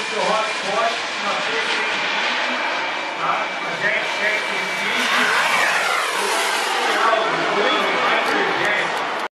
to hot squash. No, 15. Uh, a dead, dead,